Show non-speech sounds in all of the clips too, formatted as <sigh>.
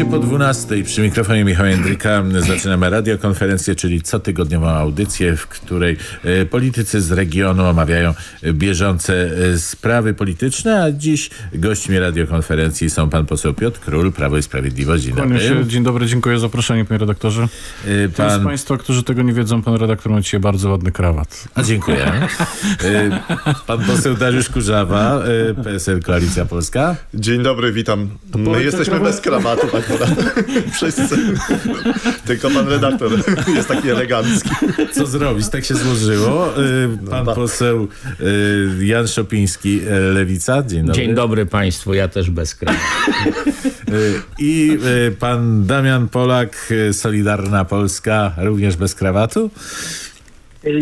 15 po 12 przy mikrofonie Michał Jędryka zaczynamy radiokonferencję, czyli cotygodniową audycję, w której e, politycy z regionu omawiają bieżące e, sprawy polityczne, a dziś gośćmi radiokonferencji są pan poseł Piotr Król, Prawo i Sprawiedliwość. Dzień dobry. Się. Dzień dobry, dziękuję za zaproszenie, panie redaktorze. E, pan... Z państwa, którzy tego nie wiedzą, pan redaktor ma dzisiaj bardzo ładny krawat. A dziękuję. pan poseł Dariusz Kurzawa, PSL Koalicja Polska. Dzień dobry, witam. My jesteśmy bez krawatu, tak <laughs> Wszyscy. Tylko pan redaktor <laughs> jest taki elegancki. Co zrobić? Tak się złożyło. Y, pan no, poseł y, Jan Szopiński, y, Lewica. Dzień dobry. Dzień dobry państwu, ja też bez krawatu. I pan Damian Polak, Solidarna Polska, również bez krawatu.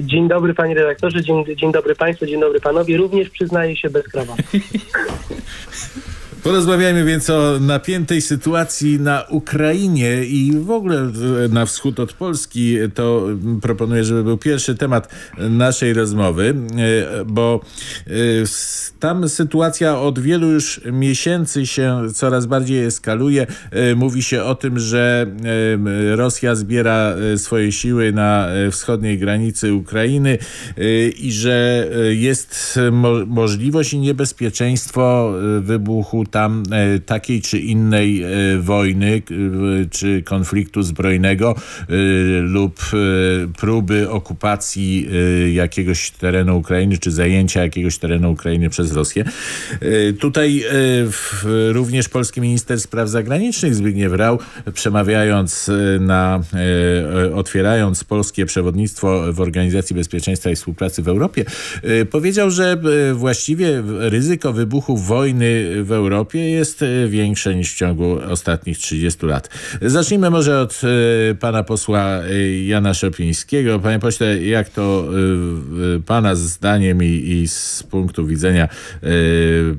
Dzień dobry panie redaktorze, dzień, dzień dobry państwu, dzień dobry panowie. Również przyznaję się bez krawatu. <laughs> Porozmawiajmy więc o napiętej sytuacji na Ukrainie i w ogóle na wschód od Polski. To proponuję, żeby był pierwszy temat naszej rozmowy, e, bo e, tam sytuacja od wielu już miesięcy się coraz bardziej eskaluje. E, mówi się o tym, że Rosja zbiera swoje siły na wschodniej granicy Ukrainy i że jest możliwość i niebezpieczeństwo wybuchu tam e, takiej czy innej e, wojny czy konfliktu zbrojnego e, lub próby okupacji jakiegoś terenu Ukrainy czy zajęcia jakiegoś terenu Ukrainy przez Rosję. Tutaj również polski minister spraw zagranicznych Zbigniew Rau przemawiając na otwierając polskie przewodnictwo w Organizacji Bezpieczeństwa i Współpracy w Europie powiedział, że właściwie ryzyko wybuchu wojny w Europie Europie jest e, większe niż w ciągu ostatnich 30 lat. Zacznijmy może od e, pana posła e, Jana Szopińskiego. Panie pośle, jak to pana zdaniem i, i z punktu widzenia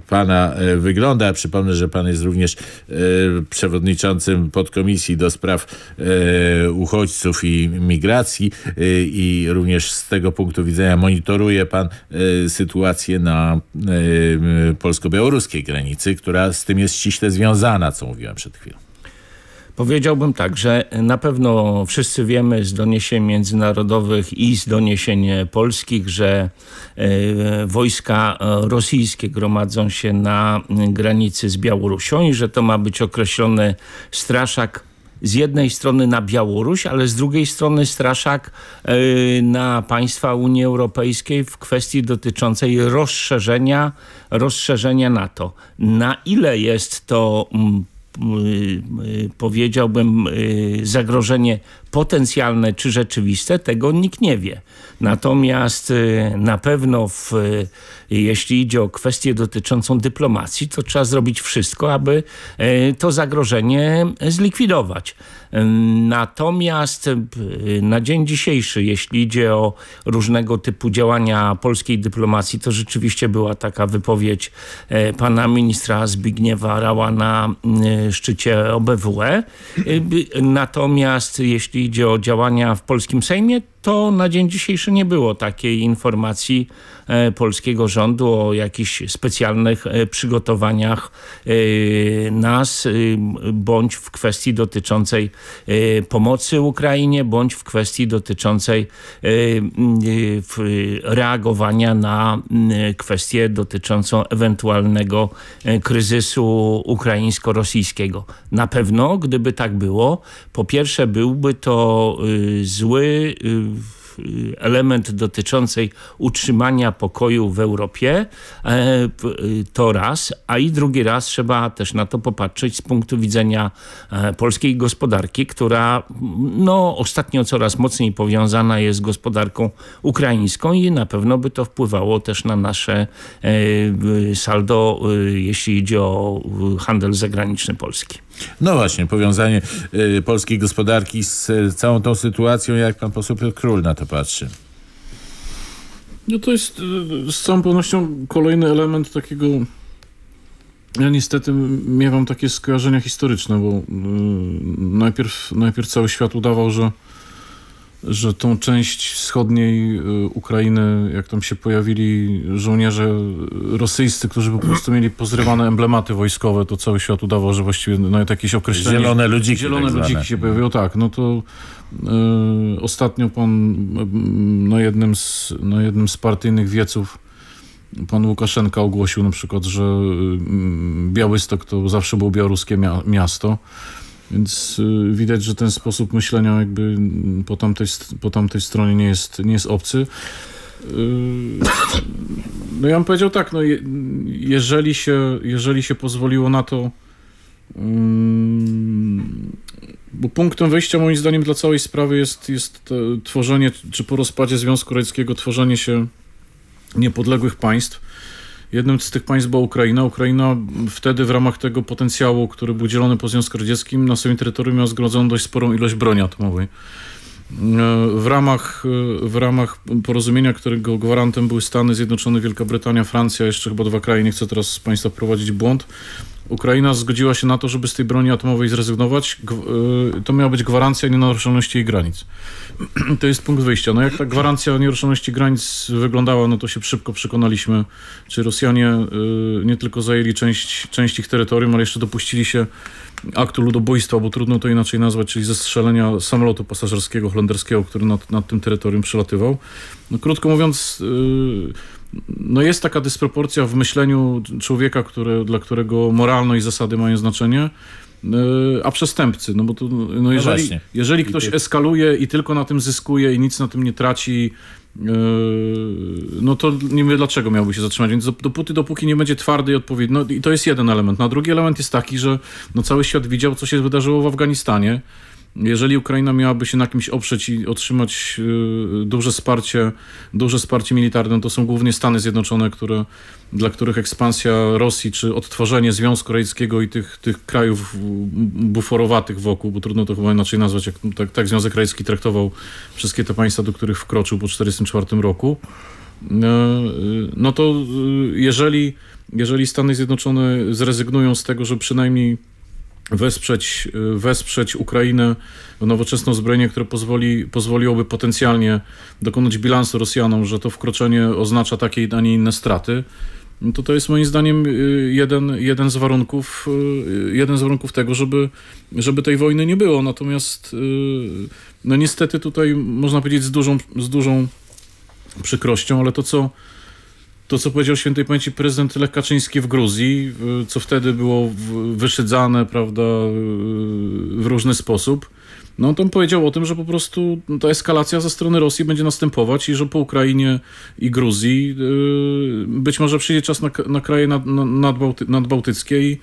pana wygląda? Przypomnę, że pan jest również przewodniczącym podkomisji do spraw uchodźców i migracji i również z tego punktu widzenia monitoruje pan sytuację na polsko-białoruskiej granicy, która która z tym jest ściśle związana, co mówiłem przed chwilą. Powiedziałbym tak, że na pewno wszyscy wiemy z doniesień międzynarodowych i z doniesień polskich, że e, wojska rosyjskie gromadzą się na granicy z Białorusią i że to ma być określony straszak z jednej strony na Białoruś, ale z drugiej strony straszak e, na państwa Unii Europejskiej w kwestii dotyczącej rozszerzenia, rozszerzenia NATO. Na ile jest to mm, y, powiedziałbym y, zagrożenie potencjalne czy rzeczywiste, tego nikt nie wie. Natomiast y, na pewno w, jeśli idzie o kwestię dotyczącą dyplomacji, to trzeba zrobić wszystko, aby to zagrożenie zlikwidować. Natomiast na dzień dzisiejszy, jeśli idzie o różnego typu działania polskiej dyplomacji, to rzeczywiście była taka wypowiedź pana ministra Zbigniewa Rała na szczycie OBWE. Natomiast jeśli idzie o działania w polskim Sejmie, to na dzień dzisiejszy nie było takiej informacji e, polskiego rządu o jakichś specjalnych e, przygotowaniach e, nas, bądź w kwestii dotyczącej pomocy Ukrainie, bądź w kwestii dotyczącej reagowania na kwestię dotyczącą ewentualnego kryzysu ukraińsko-rosyjskiego. Na pewno, gdyby tak było, po pierwsze byłby to zły element dotyczącej utrzymania pokoju w Europie, e, y, to raz, a i drugi raz trzeba też na to popatrzeć z punktu widzenia e, polskiej gospodarki, która no, ostatnio coraz mocniej powiązana jest z gospodarką ukraińską i na pewno by to wpływało też na nasze e, saldo, jeśli idzie o handel zagraniczny Polski. No właśnie, powiązanie y, polskiej gospodarki z y, całą tą sytuacją, jak pan poseł Król na to patrzy. No to jest y, z całą pewnością kolejny element takiego ja niestety miewam takie skojarzenia historyczne, bo y, najpierw, najpierw cały świat udawał, że że tą część wschodniej y, Ukrainy, jak tam się pojawili żołnierze rosyjscy, którzy po prostu mieli pozrywane emblematy wojskowe, to cały świat udawał, że właściwie nawet jakieś określenie... Zielone ludziki. Zielone tak ludziki się pojawiło, tak. No to yy, ostatnio pan na jednym, z, na jednym z partyjnych wieców pan Łukaszenka ogłosił na przykład, że yy, Białystok to zawsze było białoruskie miasto. Więc y, widać, że ten sposób myślenia jakby po tamtej, po tamtej stronie nie jest, nie jest obcy. Y, no ja bym powiedział tak, no je, jeżeli, się, jeżeli się pozwoliło na to, um, bo punktem wyjścia moim zdaniem dla całej sprawy jest, jest tworzenie, czy po rozpadzie Związku Radzieckiego tworzenie się niepodległych państw, Jednym z tych państw była Ukraina. Ukraina wtedy w ramach tego potencjału, który był dzielony po Związku Radzieckim, na swoim terytorium miała zgromadzoną dość sporą ilość broni atomowej. W ramach, w ramach porozumienia, którego gwarantem były Stany Zjednoczone, Wielka Brytania, Francja, jeszcze chyba dwa kraje, nie chcę teraz Państwa prowadzić błąd, Ukraina zgodziła się na to, żeby z tej broni atomowej zrezygnować. Y, to miała być gwarancja nienaruszalności jej granic. <clears throat> To jest punkt wyjścia. No jak ta gwarancja nienaruszalności granic wyglądała, no to się szybko przekonaliśmy, czy Rosjanie y, nie tylko zajęli część, część ich terytorium, ale jeszcze dopuścili się aktu ludobójstwa, bo trudno to inaczej nazwać, czyli zestrzelenia samolotu pasażerskiego holenderskiego, który nad, nad tym terytorium przelatywał. No krótko mówiąc, yy, no jest taka dysproporcja w myśleniu człowieka, który, dla którego moralność i zasady mają znaczenie, e, a przestępcy, no bo to, no, jeżeli, no jeżeli ktoś eskaluje i tylko na tym zyskuje i nic na tym nie traci, e, no to nie wiem dlaczego miałby się zatrzymać, więc dopóty, dopóki nie będzie twardy i odpowiedni, no i to jest jeden element. No, drugi element jest taki, że no, cały świat widział, co się wydarzyło w Afganistanie, jeżeli Ukraina miałaby się na kimś oprzeć i otrzymać y, duże wsparcie, duże wsparcie militarne, to są głównie Stany Zjednoczone, które, dla których ekspansja Rosji, czy odtworzenie Związku Radzieckiego i tych, tych krajów buforowatych wokół, bo trudno to chyba inaczej nazwać, jak tak, tak Związek Radziecki traktował wszystkie te państwa, do których wkroczył po 1944 roku, y, no to y, jeżeli, jeżeli Stany Zjednoczone zrezygnują z tego, że przynajmniej wesprzeć, wesprzeć Ukrainę nowoczesne uzbrojenie, które pozwoli, pozwoliłoby potencjalnie dokonać bilansu Rosjanom, że to wkroczenie oznacza takie, a nie inne straty, no to to jest moim zdaniem y, jeden, jeden, z warunków, y, jeden z warunków tego, żeby, żeby tej wojny nie było. Natomiast y, no niestety tutaj można powiedzieć z dużą, z dużą przykrością, ale to co to, co powiedział świętej pamięci prezydent Lech Kaczyński w Gruzji, co wtedy było wyszydzane, prawda, w różny sposób. No, on powiedział o tym, że po prostu ta eskalacja ze strony Rosji będzie następować i że po Ukrainie i Gruzji yy, być może przyjdzie czas na, na kraje nad, nadbałty, nadbałtyckie i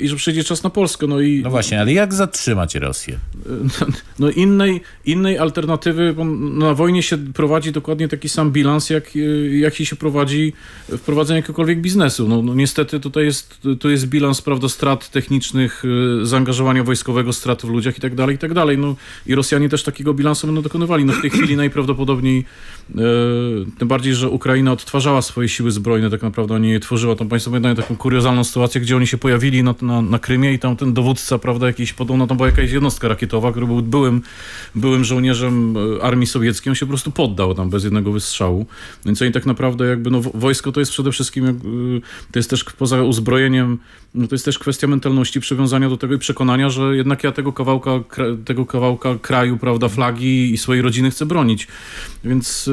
i że przyjdzie czas na Polskę. No, i, no właśnie, ale jak zatrzymać Rosję? <laughs> No innej, innej alternatywy, na wojnie się prowadzi dokładnie taki sam bilans, jak, jaki się prowadzi w prowadzeniu jakiegokolwiek biznesu. No, no niestety tutaj jest, to jest bilans prawda, strat technicznych, e, zaangażowania wojskowego, strat w ludziach i tak dalej, i tak dalej. No, I Rosjanie też takiego bilansu będą dokonywali. No, w tej chwili najprawdopodobniej e, tym bardziej, że Ukraina odtwarzała swoje siły zbrojne, tak naprawdę nie je tworzyła. Tam Państwo pamiętają taką kuriozalną sytuację, gdzie oni się pojawili na, na, na Krymie i tam ten dowódca, prawda, jakiś podobno tam była jakaś jednostka rakietowa, który był byłym, byłym żołnierzem e, armii sowieckiej, on się po prostu poddał tam bez jednego wystrzału. Więc oni tak naprawdę jakby, no wojsko to jest przede wszystkim, e, to jest też poza uzbrojeniem, no to jest też kwestia mentalności, przywiązania do tego i przekonania, że jednak ja tego kawałka, tego kawałka kraju, prawda, flagi i swojej rodziny chcę bronić. Więc e,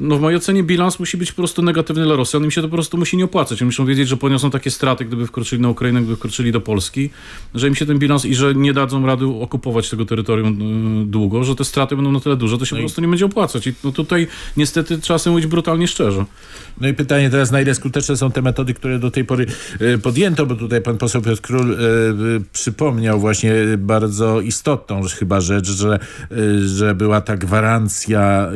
no w mojej ocenie bilans musi być po prostu negatywny dla Rosjan. Im się to po prostu musi nie opłacać. Oni muszą wiedzieć, że poniosą takie straty, gdyby wkroczyli na Ukrainę Ukrainę, gdy wkroczyli do Polski, że im się ten bilans i że nie dadzą rady okupować tego terytorium e, długo, że te straty będą na tyle duże, to się no po prostu nie będzie opłacać. I no tutaj niestety trzeba sobie mówić brutalnie szczerze. No i pytanie teraz, na ile skuteczne są te metody, które do tej pory e, podjęto, bo tutaj pan poseł Piotr Król e, przypomniał właśnie bardzo istotną chyba rzecz, że, że była ta gwarancja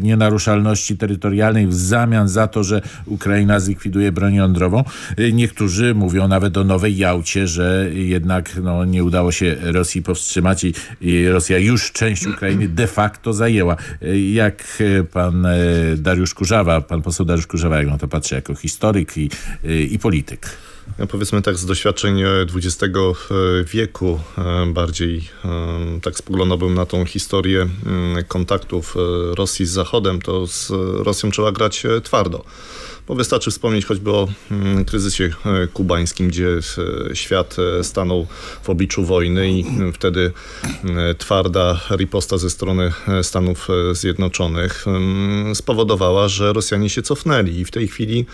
nienaruszalności terytorialnej w zamian za to, że Ukraina zlikwiduje broń jądrową. Niektórzy mówią nawet o Nowej Jałcie, że jednak no, nie udało się Rosji powstrzymać i, Rosja już część Ukrainy de facto zajęła. Jak pan e, Dariusz Kurzawa, pan poseł Dariusz Kurzawa, jak na to patrzy jako historyk i, i polityk? powiedzmy tak z doświadczeń XX wieku bardziej tak spoglądałbym na tą historię kontaktów Rosji z Zachodem, to z Rosją trzeba grać twardo. Bo wystarczy wspomnieć choćby o mm, kryzysie e, kubańskim, gdzie e, świat e, stanął w obliczu wojny i wtedy twarda riposta ze strony Stanów Zjednoczonych spowodowała, że Rosjanie się cofnęli. I w tej chwili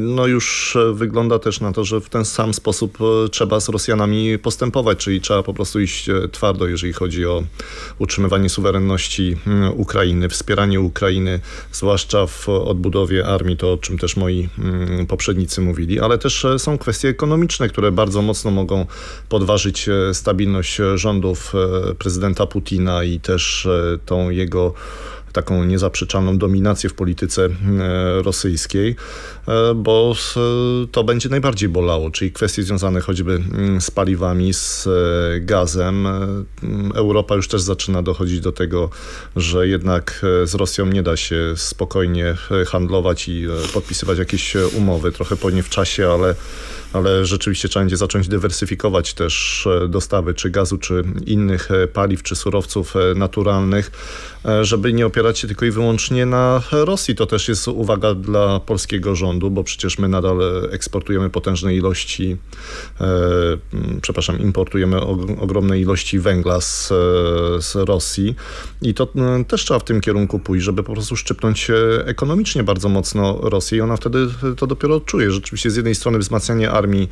no już wygląda też na to, że w ten sam sposób trzeba z Rosjanami postępować, czyli trzeba po prostu iść twardo, jeżeli chodzi o utrzymywanie suwerenności Ukrainy, wspieranie Ukrainy, zwłaszcza w odbudowie armii, to o czym też moi mm, poprzednicy mówili, ale też e, są kwestie ekonomiczne, które bardzo mocno mogą podważyć e, stabilność rządów e, prezydenta Putina i też tą jego taką niezaprzeczalną dominację w polityce e, rosyjskiej, bo to będzie najbardziej bolało, czyli kwestie związane choćby mm, z paliwami, z e, gazem. Europa już też zaczyna dochodzić do tego, że jednak z Rosją nie da się spokojnie handlować i podpisywać jakieś umowy. Trochę po nie w czasie, ale ale rzeczywiście trzeba będzie zacząć dywersyfikować też dostawy czy gazu, czy innych paliw, czy surowców naturalnych, żeby nie opierać się tylko i wyłącznie na Rosji. To też jest uwaga dla polskiego rządu, bo przecież my nadal eksportujemy potężne ilości, e, przepraszam, importujemy ogromne ilości węgla z, z Rosji. I to e, też trzeba w tym kierunku pójść, żeby po prostu szczypnąć e, ekonomicznie bardzo mocno Rosję i ona wtedy to dopiero odczuje. Rzeczywiście z jednej strony wzmacnianie armii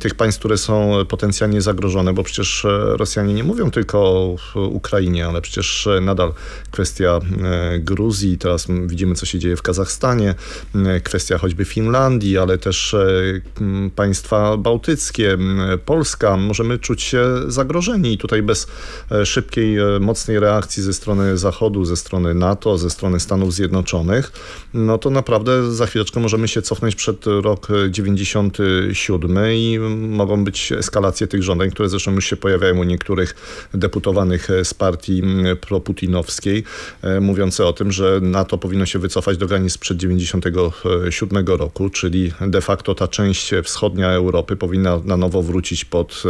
tych państw, które są potencjalnie zagrożone, bo przecież Rosjanie nie mówią tylko o Ukrainie, ale przecież nadal kwestia e, Gruzji, teraz widzimy, co się dzieje w Kazachstanie, e, kwestia choćby Finlandii, ale też e, państwa bałtyckie, Polska. Możemy czuć się zagrożeni i tutaj bez szybkiej, mocnej reakcji ze strony Zachodu, ze strony NATO, ze strony Stanów Zjednoczonych, no to naprawdę za chwileczkę możemy się cofnąć przed rok 97 i mogą być eskalacje tych żądań, które zresztą już się pojawiają u niektórych deputowanych z partii proputinowskiej, E, mówiące o tym, że NATO powinno się wycofać do granic przed 1997 roku, czyli de facto ta część wschodnia Europy powinna na nowo wrócić pod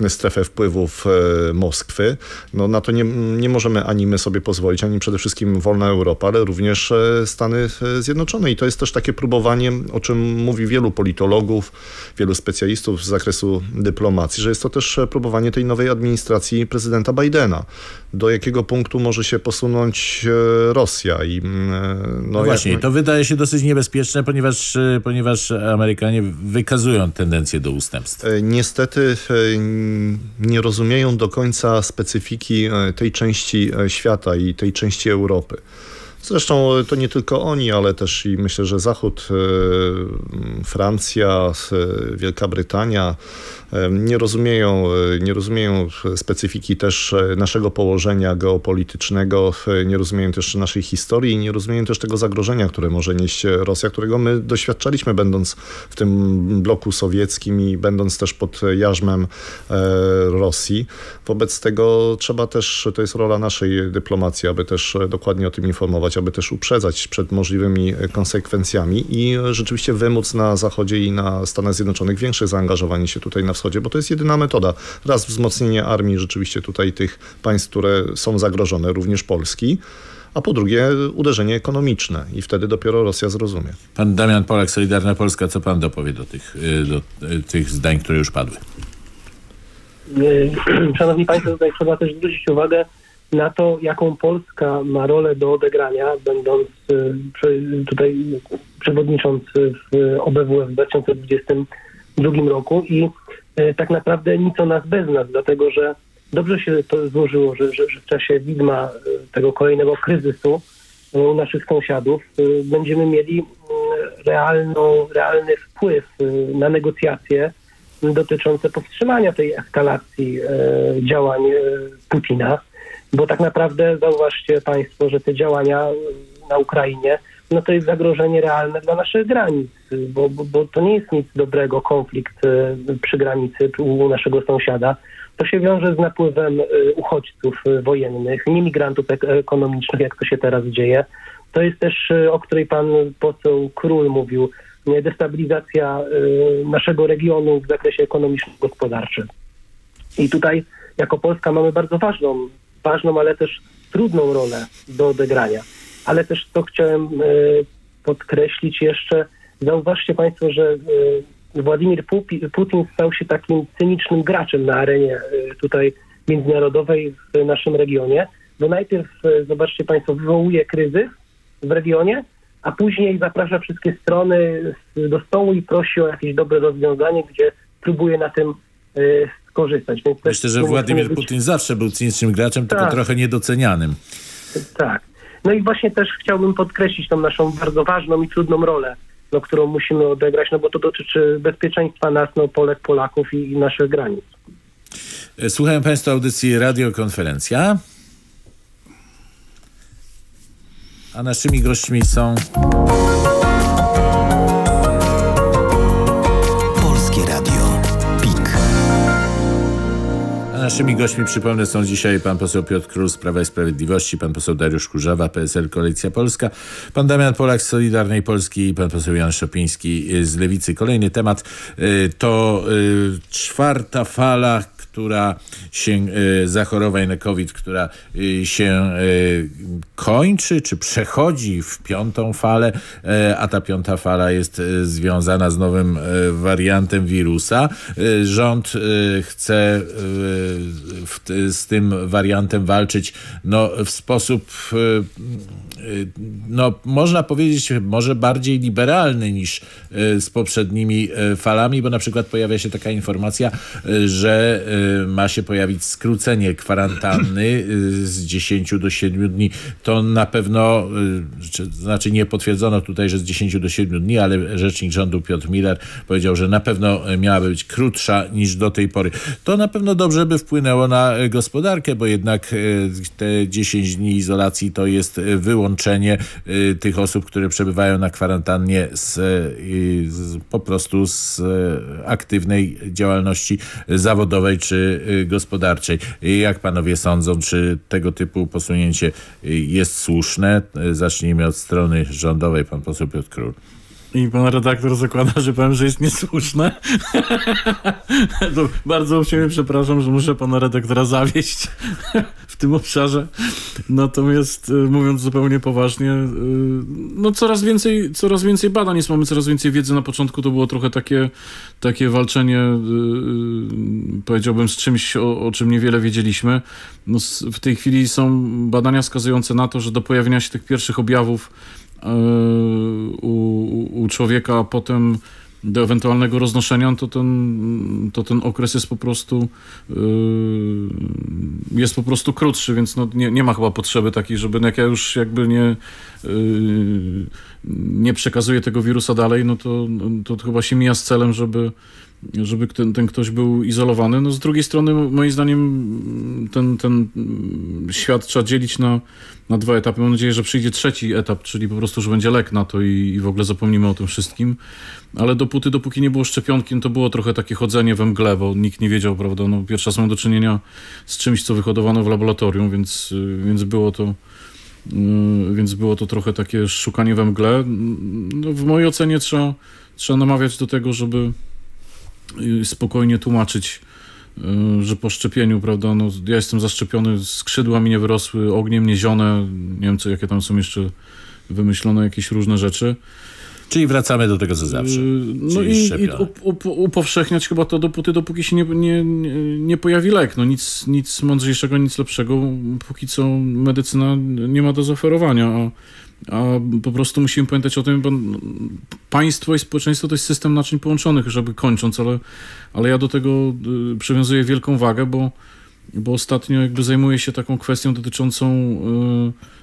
e, strefę wpływów e, Moskwy. No, na to nie, nie możemy ani my sobie pozwolić, ani przede wszystkim wolna Europa, ale również Stany Zjednoczone. I to jest też takie próbowanie, o czym mówi wielu politologów, wielu specjalistów z zakresu dyplomacji, że jest to też próbowanie tej nowej administracji prezydenta Bidena. Do jakiego punktu może się posunąć e, Rosja. I, mm, e, no, no właśnie, jak... to wydaje się dosyć niebezpieczne, ponieważ, e, ponieważ Amerykanie wykazują tendencję do ustępstw. Niestety nie rozumieją do końca specyfiki tej części świata i tej części Europy. Zresztą to nie tylko oni, ale też i myślę, że Zachód, Francja, Wielka Brytania, nie rozumieją, e, nie rozumieją specyfiki też e, naszego położenia geopolitycznego, e, nie rozumieją też naszej historii, nie rozumieją też tego zagrożenia, które może nieść Rosja, którego my doświadczaliśmy będąc w tym bloku sowieckim i będąc też pod jarzmem Rosji. Wobec tego trzeba też, to jest rola naszej dyplomacji, aby też dokładnie o tym informować, aby też uprzedzać przed możliwymi konsekwencjami i rzeczywiście wymóc na Zachodzie i na Stanach Zjednoczonych większe zaangażowanie się tutaj na wschodzie wschodzie, bo to jest jedyna metoda. Raz wzmocnienie armii rzeczywiście tutaj tych państw, które są zagrożone, również Polski, a po drugie uderzenie ekonomiczne i wtedy dopiero Rosja zrozumie. Pan Damian Polak, Solidarna Polska, co pan dopowie do tych, y, do y, tych zdań, które już padły? Y, <clears throat> szanowni Państwo, tutaj trzeba też zwrócić uwagę na to, jaką Polska ma rolę do odegrania, będąc tutaj przewodniczący w OBWF w 2022 roku i tak naprawdę nic o nas bez nas, dlatego że dobrze się to złożyło, że, że, że w czasie widma e, tego kolejnego kryzysu e, u naszych sąsiadów będziemy mieli realną, realny wpływ na negocjacje dotyczące powstrzymania tej eskalacji działań Putina, bo tak naprawdę zauważcie Państwo, że te działania na Ukrainie no to jest zagrożenie realne dla naszych granic, bo, bo, bo to nie jest nic dobrego, konflikt e, przy granicy u naszego sąsiada. To się wiąże z napływem e, uchodźców e, wojennych, nie migrantów ekonomicznych, jak to się teraz dzieje. To jest też, o której pan poseł Król mówił, destabilizacja naszego regionu w zakresie ekonomiczno-gospodarczym. I tutaj jako Polska mamy bardzo ważną, ważną, ale też trudną rolę do odegrania. Ale też to chciałem podkreślić jeszcze, zauważcie Państwo, że Władimir Putin stał się takim cynicznym graczem na arenie tutaj międzynarodowej w naszym regionie, bo najpierw, zobaczcie Państwo, wywołuje kryzys w regionie, a później zaprasza wszystkie strony do stołu i prosi o jakieś dobre rozwiązanie, gdzie próbuje na tym skorzystać. Myślę, że Władimir być... Putin zawsze był cynicznym graczem, tak. tylko trochę niedocenianym. Tak. No i właśnie też chciałbym podkreślić tą naszą bardzo ważną i trudną rolę, no, którą musimy odegrać, no bo to dotyczy bezpieczeństwa nas, no, Polek, Polaków i, i naszych granic. Słuchałem Państwa audycji Radiokonferencja. A naszymi gośćmi są... Naszymi gośćmi, przypomnę, są dzisiaj pan poseł Piotr Król z Prawa i Sprawiedliwości, pan poseł Dariusz Kurzawa, PSL Koalicja Polska, pan Damian Polak z Solidarnej Polski i pan poseł Jan Szopiński z Lewicy. Kolejny temat y, to y, czwarta fala która się e, zachorowań na COVID, która e, się e, kończy, czy przechodzi w piątą falę, a ta piąta fala jest związana z nowym wariantem wirusa. Rząd chce z tym wariantem walczyć no, w sposób no, można powiedzieć, może bardziej liberalny niż z poprzednimi falami, bo na przykład pojawia się taka informacja, że ma się pojawić skrócenie kwarantanny y, z 10 do 7 dni. To na pewno, y, znaczy nie potwierdzono tutaj, że z 10 do 7 dni, ale rzecznik rządu Piotr Miller powiedział, że na pewno miałaby być krótsza niż do tej pory. To na pewno dobrze by wpłynęło na gospodarkę, bo jednak y, te 10 dni izolacji to jest wyłączenie tych osób, które przebywają na kwarantannie z, z po prostu z aktywnej działalności zawodowej czy Y, gospodarczej. Jak panowie sądzą, czy tego typu posunięcie y, jest słuszne? Y, zacznijmy od strony rządowej, pan poseł Piotr Król. I pan redaktor zakłada, że powiem, że jest niesłuszne. <laughs> to bardzo uprzejmie przepraszam, że muszę pana redaktora zawieść <laughs> w tym obszarze. Natomiast y, mówiąc zupełnie poważnie, y, no coraz więcej, coraz więcej badań jest, mamy coraz więcej wiedzy. Na początku to było trochę takie, takie walczenie, y, powiedziałbym, z czymś, o, o czym niewiele wiedzieliśmy. No, w tej chwili są badania wskazujące na to, że do pojawienia się tych pierwszych objawów u, u człowieka, a potem do ewentualnego roznoszenia, to ten, to ten okres jest po prostu yy, jest po prostu krótszy, więc no nie, nie ma chyba potrzeby takiej, żeby no jak ja już jakby nie yy, nie przekazuję tego wirusa dalej, no to, to chyba się mija z celem, żeby żeby ten, ten ktoś był izolowany. No z drugiej strony moim zdaniem ten, ten świat trzeba dzielić na, na dwa etapy. Mam nadzieję, że przyjdzie trzeci etap, czyli po prostu, że będzie lek na to i, i w ogóle zapomnimy o tym wszystkim. Ale dopóty, dopóki nie było szczepionki, no to było trochę takie chodzenie we mgle, bo nikt nie wiedział, prawda? No, pierwsza raz do czynienia z czymś, co wyhodowano w laboratorium, więc, więc było to więc było to trochę takie szukanie we mgle. No, w mojej ocenie trzeba, trzeba namawiać do tego, żeby Y, spokojnie tłumaczyć, y, że po szczepieniu, prawda, no, ja jestem zaszczepiony, skrzydła mi nie wyrosły, ogniem nie zione, nie wiem co, jakie tam są jeszcze wymyślone jakieś różne rzeczy. Czyli wracamy do tego, co zawsze. Y, no i, i up, upowszechniać chyba to dopóty, dopóki się nie, nie, nie pojawi lek. No nic, nic mądrzejszego, nic lepszego. Póki co medycyna nie ma do zaoferowania, a a po prostu musimy pamiętać o tym, bo państwo i społeczeństwo to jest system naczyń połączonych, żeby kończąc, ale, ale ja do tego y, przywiązuję wielką wagę, bo, bo ostatnio jakby zajmuję się taką kwestią dotyczącą,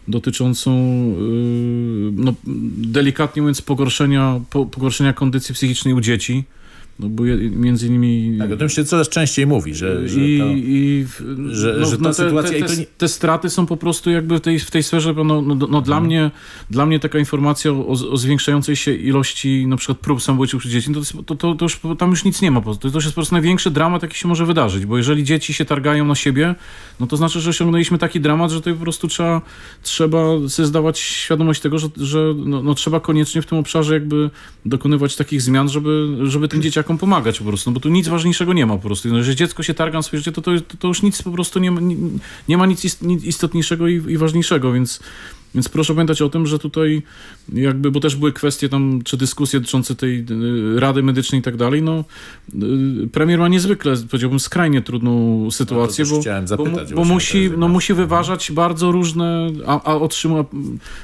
y, dotyczącą y, no, delikatnie mówiąc pogorszenia, po, pogorszenia kondycji psychicznej u dzieci. No bo między innymi... Tak, o tym się coraz częściej mówi, że, że, I, to, i, że, no, że ta no sytuacja... Te, te, te, te, straty są po prostu jakby w tej, w tej sferze, no, no, no dla, mhm. mnie, dla mnie taka informacja o, o, zwiększającej się ilości na przykład prób samobójczych wśród dzieci, to, to, to, to, już, tam już nic nie ma. To, to jest po prostu największy dramat, jaki się może wydarzyć, bo jeżeli dzieci się targają na siebie, no to znaczy, że osiągnęliśmy taki dramat, że to po prostu trzeba, trzeba sobie zdawać świadomość tego, że, że no, no trzeba koniecznie w tym obszarze jakby dokonywać takich zmian, żeby, żeby tym <clears throat> dzieciakom pomagać po prostu, no bo tu nic ważniejszego nie ma po prostu. No, jeżeli dziecko się targa na swoje życie, to, to, to już nic po prostu nie ma, nie, nie ma nic istotniejszego i, i ważniejszego, więc więc proszę pamiętać o tym, że tutaj jakby, bo też były kwestie tam, czy dyskusje dotyczące tej y, Rady Medycznej i tak dalej, no y, premier ma niezwykle, powiedziałbym, skrajnie trudną sytuację, no bo, zapytać, bo, bo musi, no, musi wyważać bardzo różne, a, a otrzyma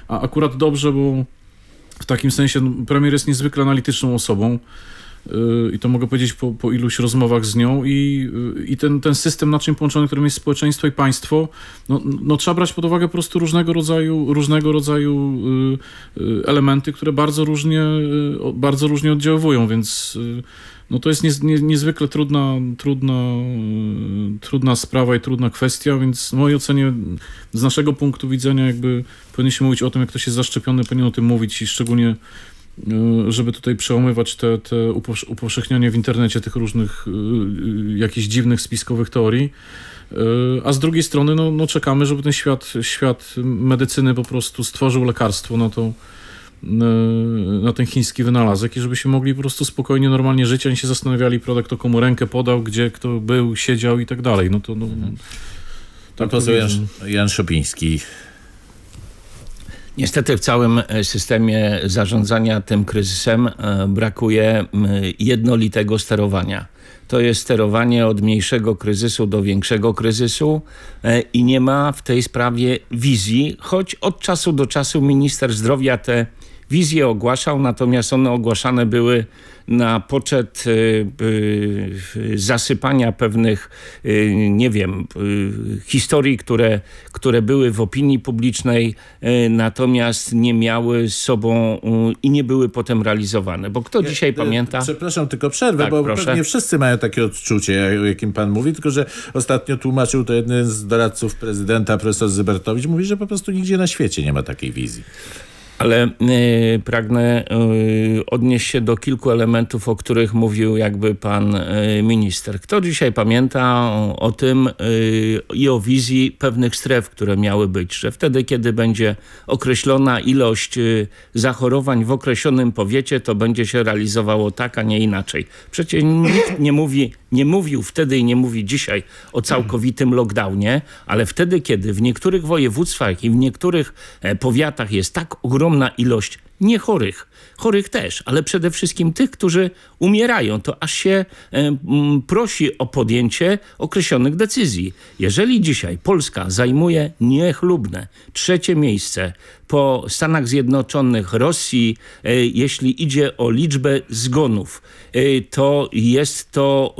a akurat dobrze, bo w takim sensie no, premier jest niezwykle analityczną osobą, i to mogę powiedzieć po, po iluś rozmowach z nią i, y, i ten, ten system naczyń połączonych, którym jest społeczeństwo i państwo, no, no trzeba brać pod uwagę po prostu różnego rodzaju, różnego rodzaju y, elementy, które bardzo różnie, bardzo różnie oddziałują, więc no to jest nie, nie, niezwykle trudna, trudna, trudna sprawa i trudna kwestia, więc w mojej ocenie z naszego punktu widzenia jakby powinniśmy mówić o tym, jak ktoś jest zaszczepiony, powinien o tym mówić i szczególnie żeby tutaj przełamywać te, te upowszechnianie w internecie tych różnych e, jakichś dziwnych spiskowych teorii. A z drugiej strony no, no czekamy, żeby ten świat, świat medycyny po prostu stworzył lekarstwo na to, na ten chiński wynalazek i żebyśmy mogli po prostu spokojnie, normalnie żyć, a nie się zastanawiali, kto komu rękę podał, gdzie kto był, siedział i tak dalej. No to no, tak Pan Jan, Jan Szopiński, Niestety w całym e, systemie zarządzania tym kryzysem e, brakuje jednolitego sterowania. To jest sterowanie od mniejszego kryzysu do większego kryzysu e, i nie ma w tej sprawie wizji, choć od czasu do czasu minister zdrowia te wizje ogłaszał, natomiast one ogłaszane były na poczet y, y, zasypania pewnych, y, nie wiem, historii, które, które były w opinii publicznej, natomiast nie miały z sobą i nie były potem realizowane. Bo kto dzisiaj pamięta... Przepraszam, tylko przerwę, tak, bo proszę. pewnie wszyscy mają takie odczucie, o jakim pan mówi, tylko że ostatnio tłumaczył to jeden z doradców prezydenta, profesor Zybertowicz, mówi, że po prostu nigdzie na świecie nie ma takiej wizji. Ale y, pragnę y, odnieść się do kilku elementów, o których mówił jakby pan y, minister. Kto dzisiaj pamięta o, o tym i o wizji pewnych stref, które miały być, że wtedy, kiedy będzie określona ilość zachorowań w określonym powiecie, to będzie się realizowało tak, a nie inaczej. Przecież nikt nie mówi nie mówił wtedy i nie mówi dzisiaj o całkowitym lockdownie, ale wtedy, kiedy w niektórych województwach i w niektórych e, powiatach jest tak ogromna ilość niechorych, chorych też, ale przede wszystkim tych, którzy umierają, to aż się prosi o podjęcie określonych decyzji. Jeżeli dzisiaj Polska zajmuje niechlubne trzecie miejsce po Stanach Zjednoczonych, Rosji, e, jeśli idzie o liczbę zgonów, e, to jest to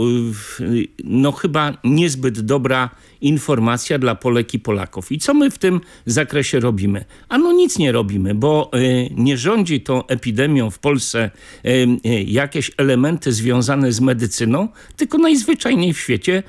no chyba niezbyt dobra informacja dla Polek i Polaków. I co my w tym zakresie robimy? Ano nic nie robimy, bo nie rządzi tą epidemią w Polsce jakieś elementy związane z medycyną, tylko najzwyczajniej w świecie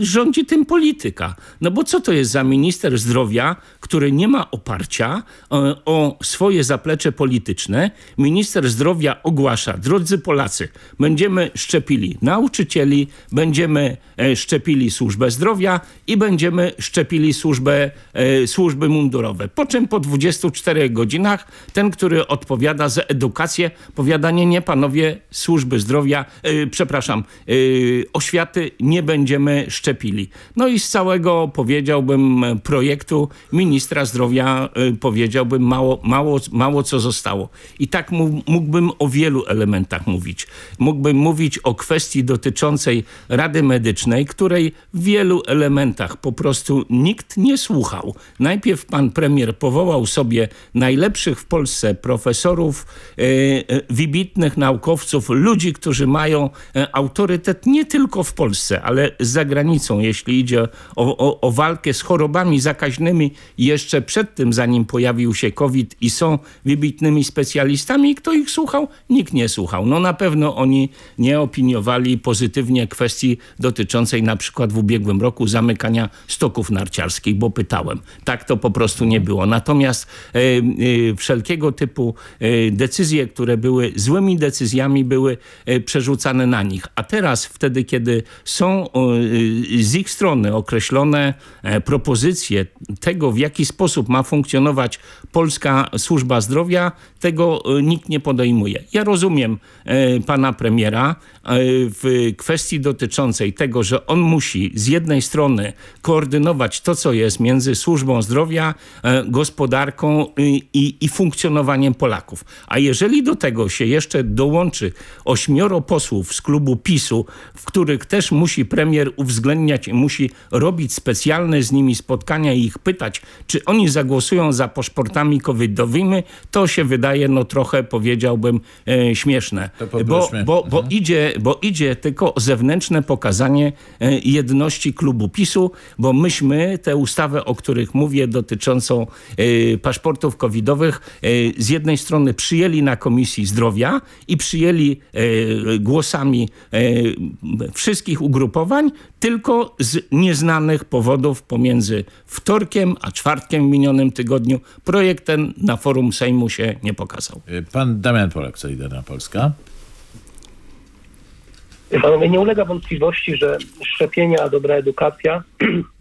rządzi tym polityka. No bo co to jest za minister zdrowia, który nie ma oparcia e, o swoje zaplecze polityczne? Minister zdrowia ogłasza, drodzy Polacy, będziemy szczepili nauczycieli, będziemy e, szczepili służbę zdrowia i będziemy szczepili służbę, e, służby mundurowe. Po czym po 24 godzinach ten, który odpowiada za edukację, powiada nie, panowie służby zdrowia, yy, przepraszam, yy, oświaty nie będziemy szczepili. No i z całego powiedziałbym projektu ministra zdrowia yy, powiedziałbym mało, mało, mało co zostało. I tak mógłbym o wielu elementach mówić. Mógłbym mówić o kwestii dotyczącej Rady Medycznej, której wielu elementach elementach po prostu nikt nie słuchał. Najpierw pan premier powołał sobie najlepszych w Polsce profesorów, e, e, wybitnych naukowców, ludzi, którzy mają e, autorytet nie tylko w Polsce, ale za granicą, jeśli idzie o, o, o walkę z chorobami zakaźnymi jeszcze przed tym, zanim pojawił się COVID i są wybitnymi specjalistami. Kto ich słuchał? Nikt nie słuchał. No na pewno oni nie opiniowali pozytywnie kwestii dotyczącej na przykład w ubiegłym roku zamykania stoków narciarskich, bo pytałem. Tak to po prostu nie było. Natomiast e, e, wszelkiego typu e, decyzje, które były złymi decyzjami, były przerzucane na nich. A teraz, wtedy, kiedy są z ich strony określone propozycje tego, w jaki sposób ma funkcjonować polska służba zdrowia, tego nikt nie podejmuje. Ja rozumiem pana premiera w kwestii dotyczącej tego, że on musi z jednej strony koordynować to, co jest między służbą zdrowia, gospodarką i, i funkcjonowaniem Polaków. A jeżeli do tego się jeszcze dołączy ośmioro posłów z klubu PiSu, w których też musi premier uwzględniać i musi robić specjalne z nimi spotkania i ich pytać, czy oni zagłosują za paszportami covidowymi, to się wydaje no trochę powiedziałbym e, śmieszne. Bo, bo, bo, mhm. idzie, bo idzie tylko zewnętrzne pokazanie e, jedności klubu PiSu, bo myśmy tę ustawę, o których mówię, dotyczącą e, paszportów covidowych, e, z jednej strony przyjęli na Komisji Zdrowia i przyjęli e, głosami wszystkich ugrupowań, tylko z nieznanych powodów pomiędzy wtorkiem a czwartkiem w minionym tygodniu projekt ten na forum Sejmu się nie pokazał. Pan Damian Polak, Solidarna Polska. Panowie, nie ulega wątpliwości, że szczepienia, dobra edukacja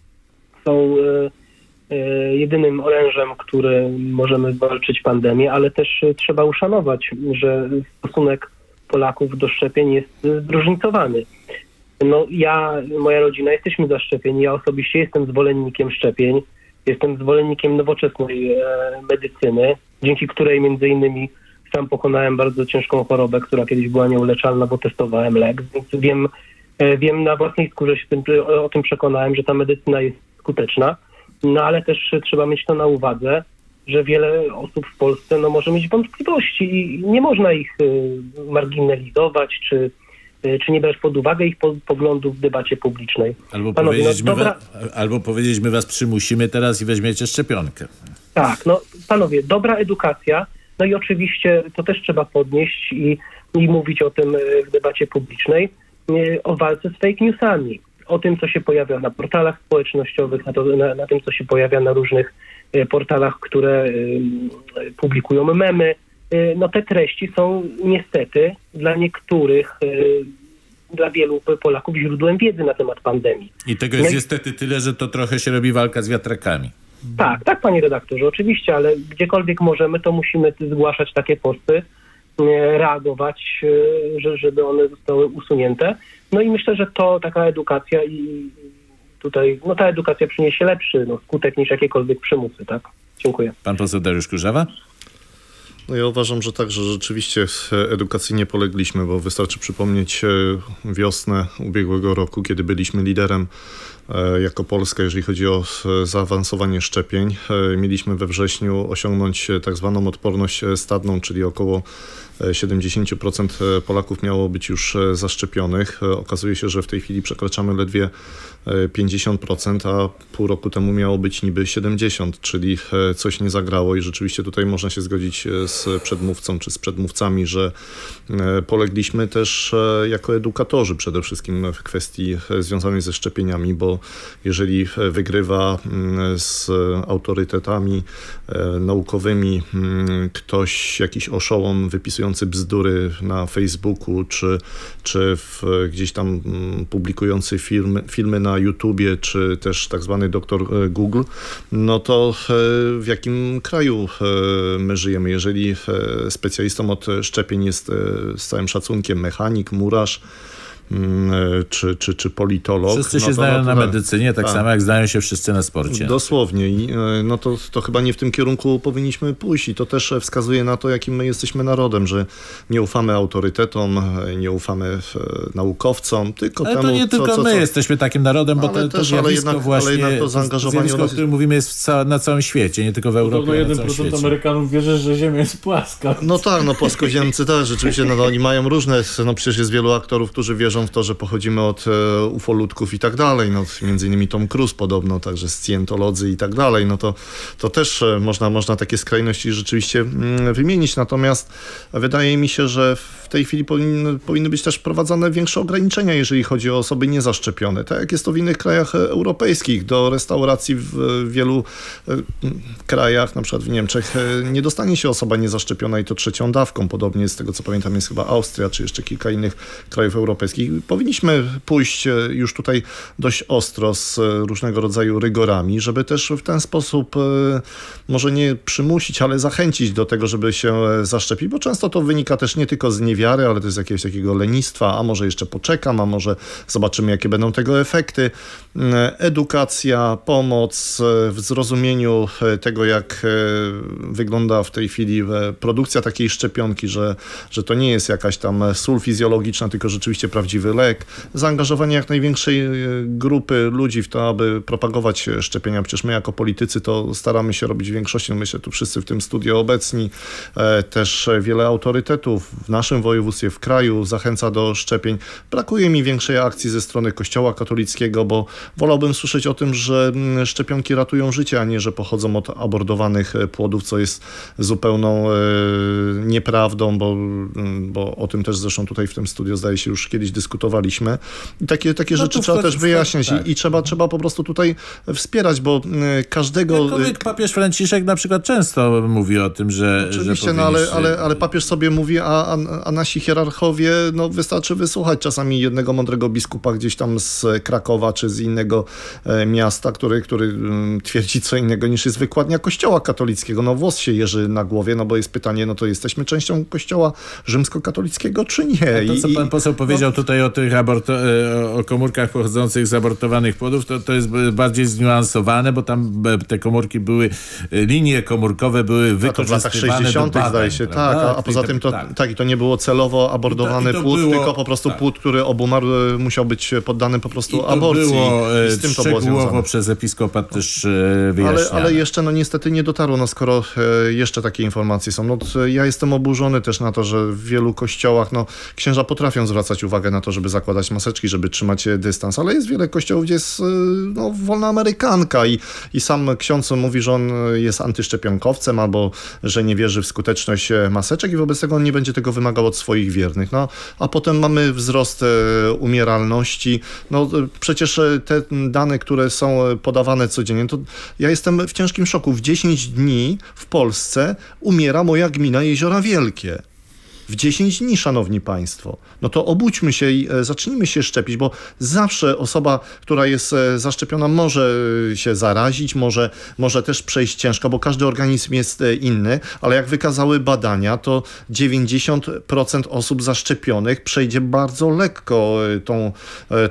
<clears throat> są e, jedynym orężem, który możemy walczyć pandemię, ale też trzeba uszanować, że stosunek Polaków do szczepień jest zróżnicowany. No ja, moja rodzina jesteśmy zaszczepieni. Ja osobiście jestem zwolennikiem szczepień. Jestem zwolennikiem nowoczesnej e, medycyny, dzięki której między innymi sam pokonałem bardzo ciężką chorobę, która kiedyś była nieuleczalna, bo testowałem lek. Więc wiem, e, wiem na własnej skórze się tym, o, tym przekonałem, że ta medycyna jest skuteczna. No ale też trzeba mieć to na uwadze, że wiele osób w Polsce no, może mieć wątpliwości i nie można ich y, marginalizować czy Y, czy nie brać pod uwagę ich poglądów w debacie publicznej. Albo, Panowie, powiedzieć, no, dobra... was, albo powiedzieć, my was przymusimy teraz i weźmiecie szczepionkę. Tak, no panowie, dobra edukacja, no i oczywiście to też trzeba podnieść i, i mówić o tym y, w debacie publicznej, y, o walce z fake newsami, o tym, co się pojawia na portalach społecznościowych, na, to, na, na tym, co się pojawia na różnych portalach, które publikują memy, no te treści są niestety dla niektórych, dla wielu Polaków źródłem wiedzy na temat pandemii. I tego jest no niestety tyle, że to trochę się robi walka z wiatrakami. Tak, tak panie redaktorze, oczywiście, ale gdziekolwiek możemy, to musimy zgłaszać takie posty, y, reagować, że, żeby one zostały usunięte. No i myślę, że to taka edukacja i tutaj, no ta edukacja przyniesie lepszy no, skutek niż jakiekolwiek przymusy, tak? Dziękuję. Pan poseł Dariusz Kurzawa? No ja uważam, że tak, że rzeczywiście edukacyjnie polegliśmy, bo wystarczy przypomnieć e, wiosnę ubiegłego roku, kiedy byliśmy liderem e, jako Polska, jeżeli chodzi o e, zaawansowanie szczepień. Mieliśmy we wrześniu osiągnąć tak zwaną odporność stadną, czyli około 70% Polaków miało być już zaszczepionych. Okazuje się, że w tej chwili przekraczamy ledwie 50%, a pół roku temu miało być niby 70%, czyli e, coś nie zagrało i rzeczywiście tutaj można się zgodzić e, z przedmówcą czy z przedmówcami, że e, polegliśmy też jako edukatorzy przede wszystkim w kwestii związanej ze szczepieniami, bo jeżeli wygrywa mm, z autorytetami naukowymi mm, ktoś, jakiś oszołom wypisujący bzdury na Facebooku czy, czy w, gdzieś tam mm, publikujący filmy, filmy na YouTubie, czy też tak zwany doktor e, Google, no to e, w jakim kraju e, my żyjemy? Jeżeli specjalistą od szczepień jest z całym szacunkiem mechanik, murarz, czy, czy, czy politolog. Wszyscy no się to, znają no to, na tak. medycynie, tak A. samo jak znają się wszyscy na sporcie. Dosłownie. I, e, no to, to chyba nie w tym kierunku powinniśmy pójść. I to też e, wskazuje na to, jakim my jesteśmy narodem, że nie ufamy autorytetom, e, nie ufamy e, naukowcom, tylko Ale temu, to nie co, tylko co, my co, jesteśmy takim narodem, bo Ale to, to też, ale zjawisko jednak- właśnie, ale jednak to zaangażowanie zjawisko, o którym mówimy jest ca- na całym świecie, nie tylko w Europie, Podobno ale na całym 1% świecie. Amerykanów wierzy, że Ziemia jest płaska. No tak, no płaskoziemcy też, rzeczywiście, no, no oni mają różne, no przecież jest wielu aktorów, którzy wierzą w to, że pochodzimy od e, ufolutków i tak dalej, no między innymi Tom Cruise podobno, także scjentolodzy i tak dalej, no to, to też e, można, można takie skrajności rzeczywiście mm, wymienić, natomiast wydaje mi się, że w tej chwili powinny, powinny być też wprowadzane większe ograniczenia, jeżeli chodzi o osoby niezaszczepione, tak jak jest to w innych krajach e, europejskich, do restauracji w wielu krajach, na przykład w Niemczech, nie dostanie się osoba niezaszczepiona i to trzecią dawką. Podobnie z tego co pamiętam jest chyba Austria, czy jeszcze kilka innych krajów europejskich. Powinniśmy pójść e, już tutaj dość ostro z e, różnego rodzaju rygorami, żeby też w ten sposób e, może nie przymusić, ale zachęcić do tego, żeby się zaszczepić, bo często to wynika też nie tylko z niewiary, ale też z jakiegoś takiego lenistwa, a może jeszcze poczekam, a może zobaczymy, jakie będą tego efekty. Mm, Edukacja, pomoc w zrozumieniu tego, jak wygląda w tej chwili produkcja takiej szczepionki, że, że to nie jest jakaś tam sól fizjologiczna, tylko rzeczywiście prawdziwy lek. Zaangażowanie jak największej e, grupy ludzi w to, aby propagować e, szczepienia. Przecież my jako politycy to staramy się robić w większości, no myślę tu wszyscy w tym studio obecni, e, też wiele autorytetów w naszym województwie, w kraju zachęca do szczepień. Brakuje mi większej akcji ze strony Kościoła katolickiego, bo wolałbym słyszeć o tym, że szczepionki ratują życie, a nie, że pochodzą od abordowanych płodów, co jest zupełną nieprawdą, bo, bo o tym też zresztą tutaj w tym studio zdaje się już kiedyś dyskutowaliśmy. I takie, takie No rzeczy trzeba też wyjaśniać tak. i, i trzeba, trzeba po prostu tutaj wspierać, bo mm, każdego... Jakkolwiek papież Franciszek na przykład często mówi o tym, że Oczywiście, że no ale, ale, ale papież sobie mówi, a, a, a nasi hierarchowie, no wystarczy wysłuchać czasami jednego mądrego biskupa gdzieś tam z Krakowa czy z innego e, miasta, który, który mm, twierdzi co innego niż jest wykładnia kościoła katolickiego. No włos się jeży na głowie, no bo jest pytanie, no to jesteśmy częścią kościoła rzymskokatolickiego czy nie? To, co pan poseł powiedział tutaj o tych e, o komórkach pochodzących z abortowanych płodów, to, to jest bardziej zniuansowane, bo tam te komórki były, e, linie komórkowe były A to w latach wykorzystywane 60. do badań, zdaje się, tak, a, a poza tym to tak. tak. i to nie było celowo abordowany I to- i to płód, było- tylko po prostu tak. płód, który obumarł, e, musiał być poddany po prostu I to aborcji. było I z tym to było związane. przez episkopat też e, Ale, wyjaśniane. ale jeszcze no niestety nie dotarło, no skoro jeszcze takie informacje są. No, ja jestem oburzony też na to, że w wielu kościołach no, księża potrafią zwracać uwagę na to, żeby zakładać maseczki, żeby trzymać dystans, ale jest wiele kościołów, gdzie jest e, no, wolna amerykanka i, i sam ksiądz mówi, że on jest antyszczepionkowcem albo że nie wierzy w skuteczność e, maseczek i wobec tego on nie będzie tego wymagał od swoich wiernych. No, a potem mamy wzrost e, umieralności. No, e, przecież te dane, które są podawane codziennie, to ja jestem w ciężkim szoku. W 10 dni w Polsce umiera moja gmina Jeziora Wielkie. W 10 dni, szanowni państwo. No to obudźmy się i e, zacznijmy się szczepić, bo zawsze osoba, która jest e, zaszczepiona, może e, się zarazić, może, może też przejść ciężko, bo każdy organizm jest inny, ale jak wykazały badania, to 90% osób zaszczepionych przejdzie bardzo lekko tą,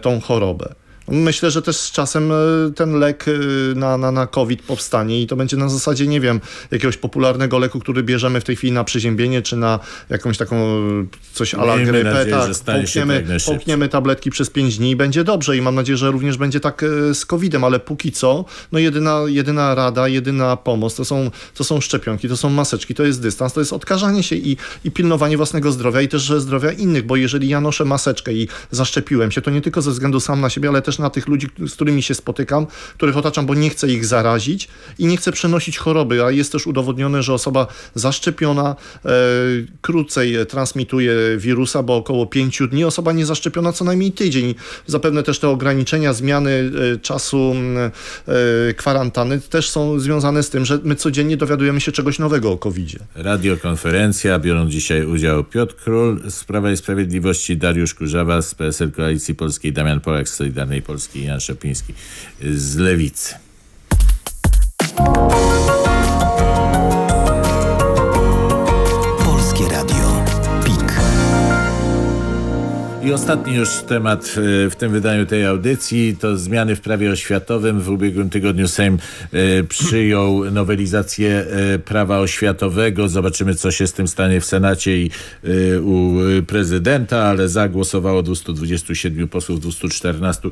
tą chorobę. Myślę, że też z czasem e, ten lek e, na, na, na COVID powstanie i to będzie na zasadzie, nie wiem, jakiegoś popularnego leku, który bierzemy w tej chwili na przeziębienie, czy na jakąś taką e, coś ala grypę. tak, połkniemy, tabletki przez 5 dni i będzie dobrze i mam nadzieję, że również będzie tak z COVID-em, ale póki co, no jedyna, jedyna rada, jedyna pomoc to są, to są szczepionki, to są maseczki, to jest dystans, to jest odkażanie się i, i pilnowanie własnego zdrowia i też zdrowia innych, bo jeżeli ja noszę maseczkę i zaszczepiłem się, to nie tylko ze względu sam na siebie, ale też na tych ludzi, z którymi się spotykam, których otaczam, bo nie chcę ich zarazić i nie chcę przenosić choroby, a jest też udowodnione, że osoba zaszczepiona e, krócej transmituje wirusa, bo około 5 dni, osoba niezaszczepiona co najmniej tydzień. Zapewne też te ograniczenia, zmiany e, czasu e, kwarantanny też są związane z tym, że my codziennie dowiadujemy się czegoś nowego o COVID-zie. Radiokonferencja. Biorą dzisiaj udział Piotr Król z Prawa i Sprawiedliwości, Dariusz Kurzawa z PSL Koalicji Polskiej, Damian Polak z Solidarnej i Jan Szepiński z Lewicy. I ostatni już temat e, w tym wydaniu tej audycji to zmiany w prawie oświatowym. W ubiegłym tygodniu Sejm e, przyjął nowelizację e, prawa oświatowego. Zobaczymy, co się z tym stanie w Senacie i u prezydenta, ale zagłosowało 227 posłów, 214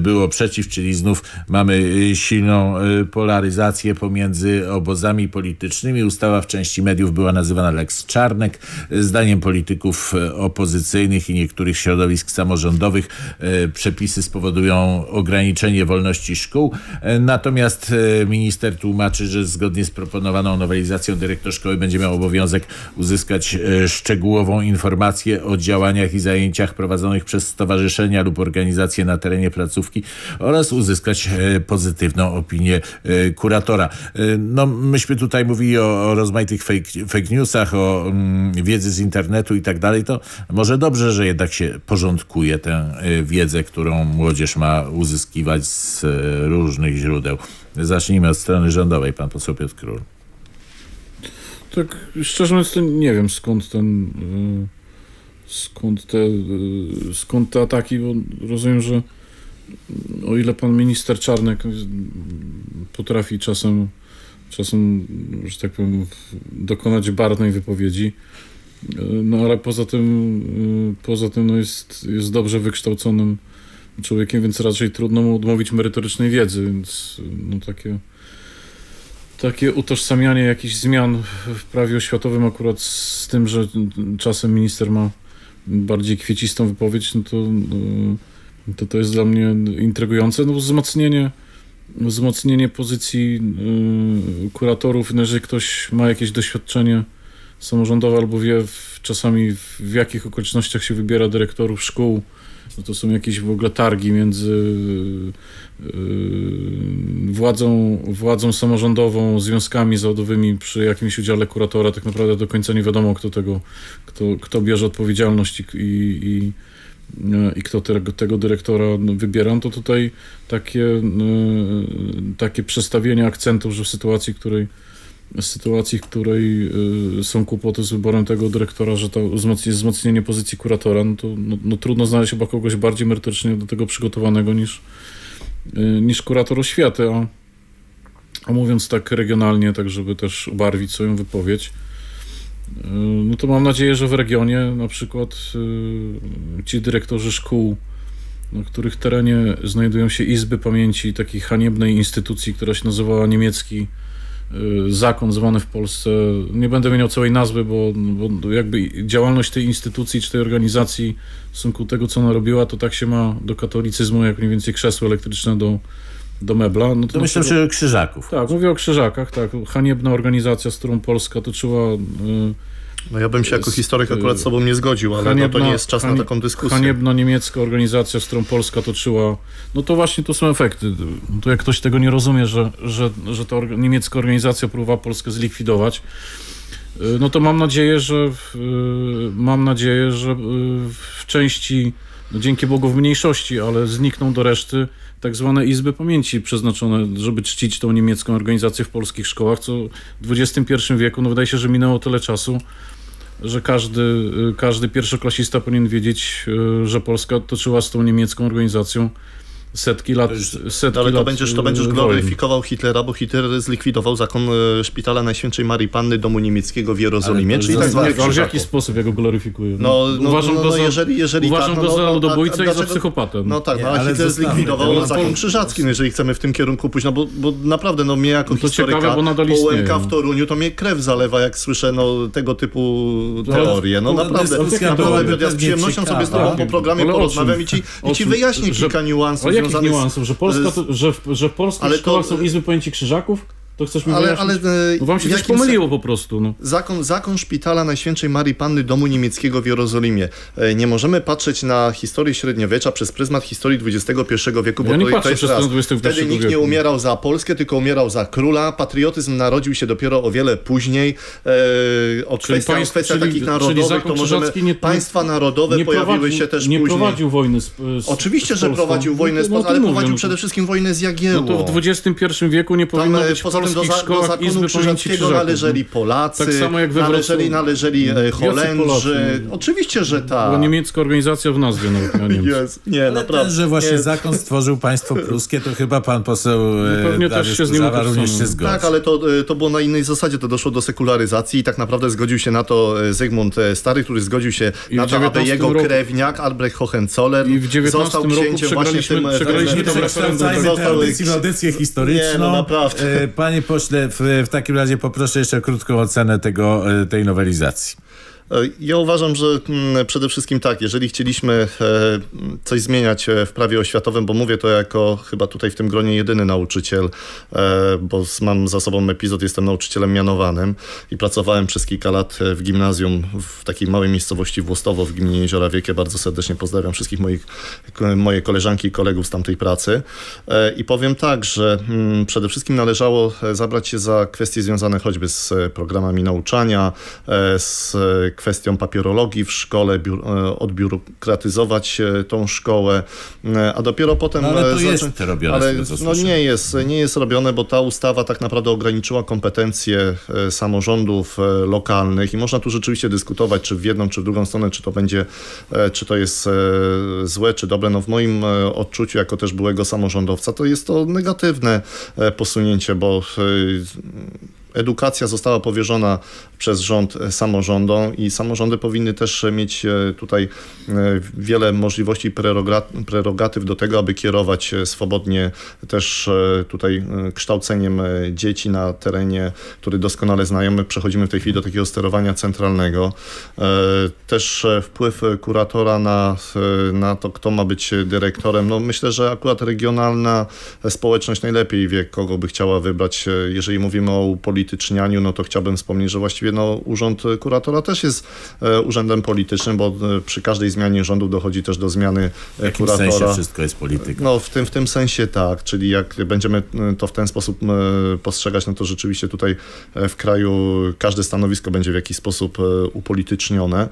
było przeciw, czyli znów mamy silną polaryzację pomiędzy obozami politycznymi. Ustawa w części mediów była nazywana Lex Czarnek. Zdaniem polityków opozycyjnych i niektórych środowisk samorządowych e, przepisy spowodują ograniczenie wolności szkół. E, natomiast e, minister tłumaczy, że zgodnie z proponowaną nowelizacją dyrektor szkoły będzie miał obowiązek uzyskać szczegółową informację o działaniach i zajęciach prowadzonych przez stowarzyszenia lub organizacje na terenie placówki oraz uzyskać pozytywną opinię kuratora. No, myśmy tutaj mówili o, o rozmaitych fake, fake newsach, o mm, wiedzy z internetu i tak dalej. To może dobrze, że jednak się porządkuje tę y, wiedzę, którą młodzież ma uzyskiwać z y, różnych źródeł. Zacznijmy od strony rządowej, pan poseł Piotr Król. Tak, szczerze mówiąc, nie wiem skąd ten y, skąd te, skąd te ataki, bo rozumiem, że o ile pan minister Czarnek potrafi czasem czasem, że tak powiem, dokonać barwnej wypowiedzi, no ale poza tym, y, poza tym no jest, jest dobrze wykształconym człowiekiem, więc raczej trudno mu odmówić merytorycznej wiedzy, więc no takie, takie utożsamianie jakichś zmian w prawie oświatowym akurat z tym, że czasem minister ma bardziej kwiecistą wypowiedź, no to, y, to, to jest dla mnie intrygujące. No wzmocnienie, wzmocnienie pozycji y, kuratorów, no, jeżeli ktoś ma jakieś doświadczenie samorządowe albo wie w, czasami w, w jakich okolicznościach się wybiera dyrektorów szkół. No to są jakieś w ogóle targi między yy, władzą, władzą samorządową, związkami zawodowymi przy jakimś udziale kuratora. Tak naprawdę do końca nie wiadomo, kto tego, kto, kto bierze odpowiedzialność i, i, i kto tego, tego dyrektora wybiera, no to tutaj takie, yy, takie przestawienie akcentów, że w sytuacji, w której sytuacji, w której y, są kłopoty z wyborem tego dyrektora, że to wzmocnienie pozycji kuratora, no to no, no trudno znaleźć chyba kogoś bardziej merytorycznie do tego przygotowanego niż, y, niż kurator oświaty, a, a mówiąc tak regionalnie, tak żeby też ubarwić swoją wypowiedź, y, no to mam nadzieję, że w regionie na przykład ci dyrektorzy szkół, na których terenie znajdują się izby pamięci takiej haniebnej instytucji, która się nazywała niemiecki zakon zwany w Polsce, nie będę miał całej nazwy, bo, bo jakby działalność tej instytucji czy tej organizacji w stosunku do tego, co ona robiła, to tak się ma do katolicyzmu, jak mniej więcej krzesło elektryczne do, do mebla. No to, że krzyżaków. Tak, mówię o krzyżakach, tak. Haniebna organizacja, z którą Polska toczyła... Yy, no ja bym się jako historyk akurat z sobą nie zgodził, ale haniebna, no to nie jest czas na taką dyskusję. Haniebna niemiecka organizacja, z którą Polska toczyła, no to właśnie to są efekty. To jak ktoś tego nie rozumie, że, że, że ta niemiecka organizacja próbowała Polskę zlikwidować, y, no to mam nadzieję, że y, mam nadzieję, że y, w części, no dzięki Bogu w mniejszości, ale znikną do reszty tak zwane izby pamięci przeznaczone, żeby czcić tą niemiecką organizację w polskich szkołach, co w XXI wieku, no wydaje się, że minęło tyle czasu, że każdy, y, każdy pierwszoklasista powinien wiedzieć, y, że Polska toczyła z tą niemiecką organizacją setki lat. Setki ale to, lat będziesz, to będziesz gloryfikował Hitlera, bo Hitler zlikwidował zakon e, szpitala Najświętszej Marii Panny Domu Niemieckiego w Jerozolimie, czyli tak zwanych w jaki sposób ja go gloryfikuję? No, no, uważam no, no, go za, jeżeli, jeżeli uważam tak, go no, za ludobójcę i za psychopatę. No tak, no, ale Hitler zlikwidował no, zakon krzyżacki, no, jeżeli chcemy w tym kierunku pójść, no bo, bo naprawdę, no mnie jako no to historyka ciekawe, bo w Toruniu, to mnie krew zalewa, jak słyszę no, tego typu teorie. No naprawdę, ja z przyjemnością sobie z tobą po programie porozmawiam i ci wyjaśnię kilka niuansów związanych z Polska, to, że, w, że w polskich ale szkołach to... są izby pojęci krzyżaków? To chcesz mi ale, ale no Wam się coś pomyliło po prostu. No. Zakon, zakon szpitala Najświętszej Marii Panny Domu Niemieckiego w Jerozolimie. E, nie możemy patrzeć na historię średniowiecza przez pryzmat historii XXI wieku, bo ja to, to jest raz. Wtedy nikt nie umierał za Polskę, tylko umierał za króla. Patriotyzm narodził się dopiero o wiele później. E, o kwestia, państw, kwestia czyli, takich narodowych, to możemy... Nie, państwa narodowe pojawiły się też nie później. Nie prowadził wojny z, z Oczywiście, z że prowadził wojnę z no Polską, ale prowadził przede wszystkim wojnę z Jagiełło. No to w XXI wieku nie powinno być tym do, za, do zakonu krzyżackiego należeli Polacy, tak samo jak we należeli, należeli e, Holendrzy. Oczywiście, że tak. Była niemiecka organizacja w nazwie nawet miała Jest. Nie, naprawdę. Ten, że właśnie nie. zakon stworzył państwo pruskie, to chyba pan poseł no Pewnie też się z nim również się zgodzi. Tak, ale to, to było na innej zasadzie. To doszło do sekularyzacji i tak naprawdę zgodził się na to Zygmunt Stary, który zgodził się I na to, aby jego roku... krewniak Albrecht Hohenzoller został księciem właśnie w tym... Przegraliśmy tym referendum. w audycję historyczną. Nie, no naprawdę. Panie pośle, w, w takim razie poproszę jeszcze krótką ocenę tego, tej nowelizacji. E, ja uważam, że mm, przede wszystkim tak, jeżeli chcieliśmy e, coś zmieniać e, w prawie oświatowym, bo mówię to jako chyba tutaj w tym gronie jedyny nauczyciel, bo mam za sobą epizod, jestem nauczycielem mianowanym i pracowałem przez kilka lat w gimnazjum w takiej małej miejscowości Włostowo w gminie Jeziora Wielkie. Bardzo serdecznie pozdrawiam wszystkich moich, moje koleżanki i kolegów z tamtej pracy. I powiem tak, że mm, przede wszystkim należało zabrać się za kwestie związane choćby z programami nauczania, z kwestią papierologii w szkole, e, odbiurokratyzować e, tą szkołę, e, a dopiero potem... No, ale to jest robione, ale, No nie jest, nie jest robione, bo ta ustawa tak naprawdę ograniczyła kompetencje samorządów lokalnych i można tu rzeczywiście dyskutować, czy w jedną, czy w drugą stronę, czy to będzie, czy to jest złe, czy dobre. No w moim odczuciu, jako też byłego samorządowca, to jest to negatywne posunięcie, bo edukacja została powierzona przez rząd samorządom i samorządy powinny też mieć e, tutaj e, wiele możliwości prerogatyw do tego, aby kierować swobodnie też e, tutaj kształceniem dzieci na terenie, który doskonale znajemy. Przechodzimy w tej chwili do takiego sterowania centralnego. Też wpływ kuratora na, na to, kto ma być dyrektorem. No myślę, że akurat regionalna społeczność najlepiej wie, kogo by chciała wybrać. Jeżeli mówimy o upolitycznianiu, no to chciałbym wspomnieć, że właściwie no, urząd kuratora też jest e, urzędem politycznym, bo e, przy każdej zmianie rządu dochodzi też do zmiany e, w kuratora. sensie wszystko jest polityką? No w tym, w tym sensie tak, czyli jak będziemy to w ten sposób postrzegać, no to rzeczywiście tutaj w kraju każde stanowisko będzie w jakiś sposób upolitycznione.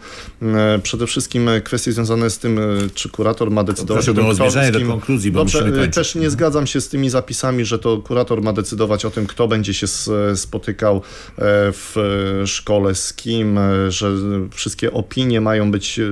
Przede wszystkim kwestie związane z tym, czy kurator ma decydować o zmierzanie do konkluzji, bo Dobrze, też nie zgadzam się z tymi zapisami, że to kurator ma decydować o tym, kto będzie się spotykał w szkole, z kim, e, że wszystkie opinie mają być, e,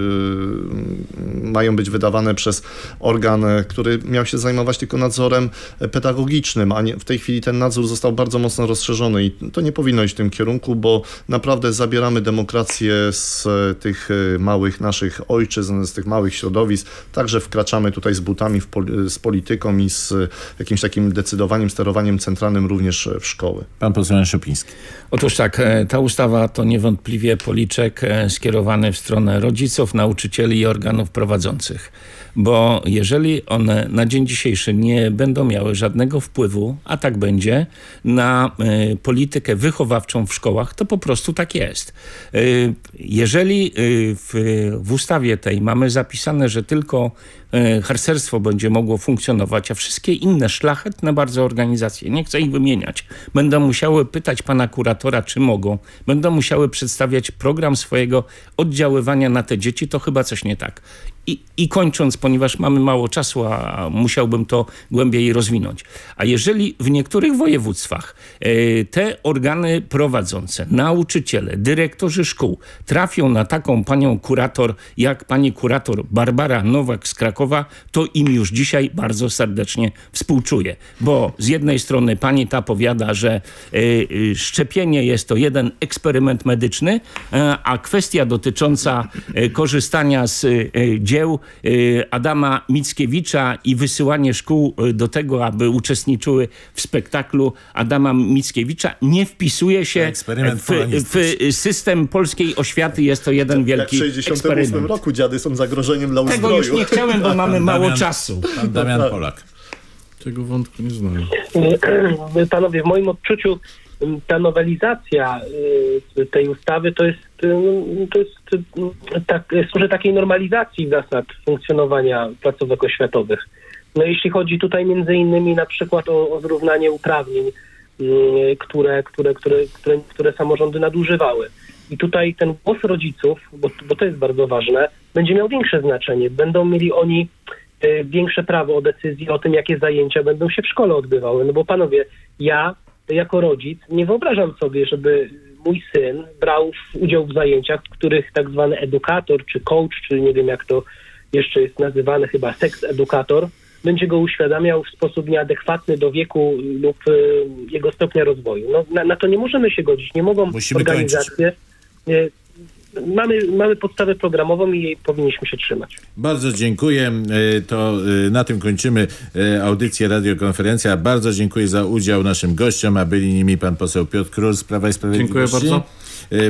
mają być wydawane przez organ, e, który miał się zajmować tylko nadzorem pedagogicznym, a nie, w tej chwili ten nadzór został bardzo mocno rozszerzony i to nie powinno iść w tym kierunku, bo naprawdę zabieramy demokrację z tych małych naszych ojczyzn, z tych małych środowisk, także wkraczamy tutaj z butami pol z polityką i z jakimś takim decydowaniem, sterowaniem centralnym również w szkoły. Pan poseł Szopiński. Otóż tak, ta ustawa to niewątpliwie policzek e, skierowany w stronę rodziców, nauczycieli i organów prowadzących. Bo jeżeli one na dzień dzisiejszy nie będą miały żadnego wpływu, a tak będzie, na y, politykę wychowawczą w szkołach, to po prostu tak jest. Jeżeli w, w ustawie tej mamy zapisane, że tylko E, harcerstwo będzie mogło funkcjonować, a wszystkie inne szlachetne bardzo organizacje, nie chcę ich wymieniać, będą musiały pytać pana kuratora, czy mogą, będą musiały przedstawiać program swojego oddziaływania na te dzieci, to chyba coś nie tak. I, I, kończąc, ponieważ mamy mało czasu, a musiałbym to głębiej rozwinąć. A jeżeli w niektórych województwach e, te organy prowadzące, nauczyciele, dyrektorzy szkół trafią na taką panią kurator, jak pani kurator Barbara Nowak z Krakowa, to im już dzisiaj bardzo serdecznie współczuję. Bo z jednej strony pani ta powiada, że e, e, szczepienie jest to jeden eksperyment medyczny, a kwestia dotycząca korzystania z dzieł y, Adama Mickiewicza i wysyłanie szkół y, do tego, aby uczestniczyły w spektaklu Adama Mickiewicza nie wpisuje się w, w, system polskiej oświaty. Jest to jeden wielki Jak w 68 roku dziady są zagrożeniem dla ustroju. Tego już nie chciałem, bo mamy mało Damian, czasu. Pan Damian Polak. Tego wątku nie znam. Panowie, w moim odczuciu ta nowelizacja y, tej ustawy to jest, y, to jest y, tak, służy takiej normalizacji zasad funkcjonowania placówek oświatowych. No jeśli chodzi tutaj między innymi na przykład o, o zrównanie uprawnień, które, które, które, które, które samorządy nadużywały. I tutaj ten głos rodziców, bo, bo to jest bardzo ważne, będzie miał większe znaczenie. Będą mieli oni większe prawo o decyzji o tym, jakie zajęcia będą się w szkole odbywały. No bo panowie, ja jako rodzic nie wyobrażam sobie, żeby mój syn brał udział w zajęciach, w których tak zwany edukator, czy coach, czy nie wiem jak to jeszcze jest nazywane, chyba seks edukator, będzie go uświadamiał w sposób nieadekwatny do wieku lub y, jego stopnia rozwoju. No, na, na, to nie możemy się godzić. Nie mogą Musimy organizacje. Y, mamy, mamy podstawę programową i jej powinniśmy się trzymać. Bardzo dziękuję. Y, to y, na tym kończymy audycję radiokonferencja. Bardzo dziękuję za udział naszym gościom, a byli nimi pan poseł Piotr Król z Prawa i Sprawiedliwości. Dziękuję bardzo.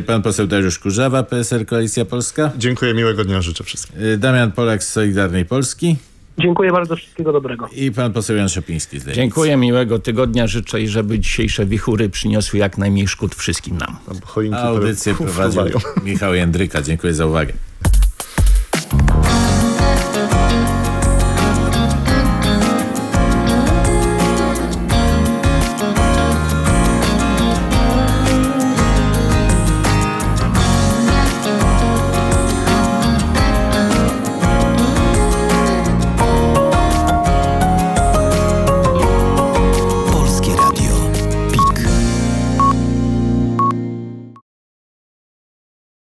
Pan poseł Dariusz Kurzawa, PSL Koalicja Polska. Dziękuję, miłego dnia życzę wszystkim. Damian Polak z Solidarnej Polski. Dziękuję bardzo, wszystkiego dobrego. I pan poseł Jan Szopiński z Lewicy. Dziękuję, miłego tygodnia życzę i żeby dzisiejsze wichury przyniosły jak najmniej szkód wszystkim nam. Audycję prowadził. Michał Jędryka. Dziękuję za uwagę.